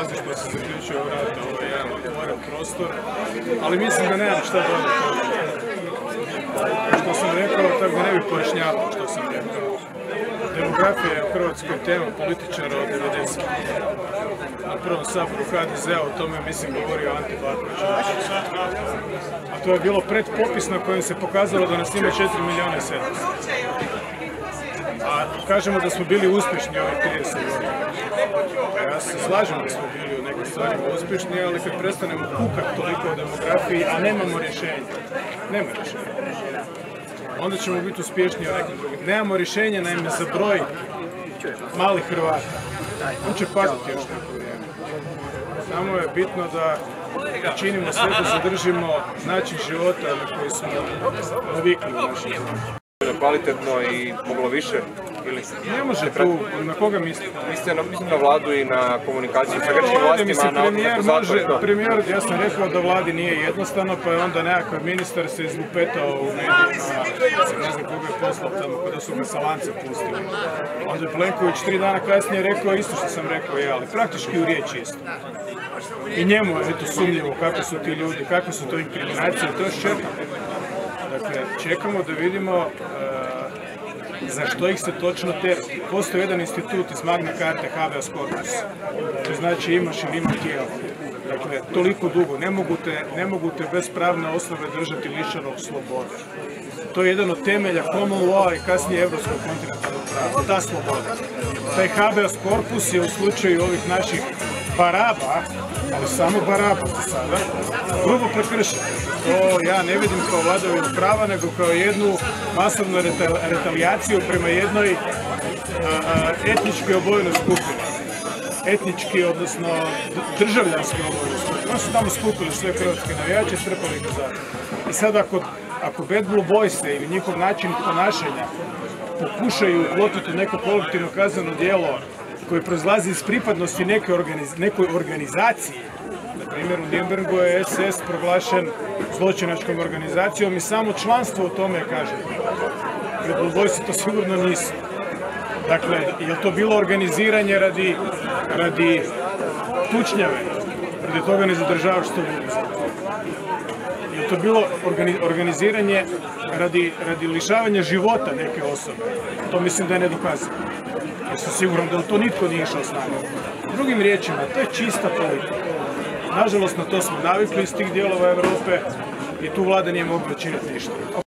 Razi što se zaključio vrat, ovo je jedan otvoren prostor, ali mislim da nemam šta dodati. Što sam rekao, tako da ne bih pojašnjavao što sam rekao. Demografija je u Hrvatskoj tema političara od 90. Na prvom saboru HDZ-a o tome mislim govorio Ante Batković. A to je bilo predpopis na kojem se pokazalo da nas ima 4 milijuna i 700. A kažemo da smo bili uspješni ovih 30 godina. Ja se slažem da smo bili u nekim stvarima uspješni, ali kad prestanemo kukat toliko o demografiji, a nemamo rješenja, nema rješenja, onda ćemo biti uspješniji u nekim drugim. Nemamo rješenja, naime, za broj malih Hrvata. On će padati još neko vrijeme. Samo je bitno da činimo sve da zadržimo način života na koji smo navikli u našoj kvalitetno i moglo više? Ili... Ne može tu, na koga mislite? Mislite na, mislim na vladu i na komunikaciju sa grčkim vlastima, mislim, na premijer na može, to. premijer, ja sam rekao da vladi nije jednostavno, pa je onda nekakav ministar se izlupetao u medijima, ne znam koga je poslao tamo, kada su ga sa lance pustili. Onda je Plenković tri dana kasnije rekao isto što sam rekao ja, ali praktički u riječi isto. I njemu je eto sumnjivo kako su ti ljudi, kakve su to inkriminacije, to još čekamo. Dakle, čekamo da vidimo e, za što ih se točno tereti. Postoji jedan institut iz Magna Carte habeas corpus. To znači imaš ili ima tijelo. Dakle, toliko dugo. Ne mogu te, ne mogu bez pravne osnove držati lišenog slobode. To je jedan od temelja common law i kasnije evropskog kontinentalnog prava. Ta sloboda. Taj habeas corpus je u slučaju ovih naših baraba, ali samo baraba za sada, grubo prekršen. To ja ne vidim kao vladavinu prava, nego kao jednu masovnu reta- retaliaciju prema jednoj a, etnički obojenoj skupini. Etnički, odnosno državljanski obojenoj skupini. Oni su tamo skupili sve hrvatske navijače strpali ih. I sad ako, ako Bad Blue Boys ili njihov način ponašanja pokušaju uklopiti u neko kolektivno kazneno djelo koje proizlazi iz pripadnosti neke organiz- nekoj organizaciji, na primjer u Nürnbergu je SS proglašen zločinačkom organizacijom i samo članstvo u tome. Bad Blue Boysi to sigurno nisu. Dakle, je to bilo organiziranje radi, radi tučnjave, radi toga ne zadržavaš ljudi? Je to bilo organi- organiziranje radi, radi lišavanja života neke osobe? To mislim da je nedokazano. Ja sam siguran da u to nitko nije išao s nama. Drugim riječima, to je čista politika. Nažalost, na to smo navikli iz tih dijelova Europe i tu vlada nije mogla učiniti ništa.